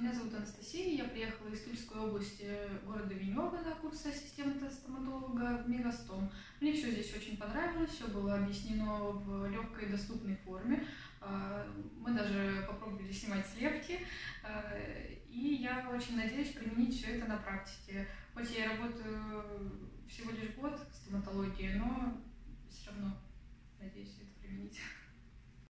Меня зовут Анастасия, я приехала из Тульской области, города Венева на курс ассистента стоматолога в Мегастом. Мне все здесь очень понравилось, все было объяснено в легкой и доступной форме. А, мы даже попробовали снимать слепки, а, и я очень надеюсь применить все это на практике. Хоть я работаю всего лишь год в стоматологии, но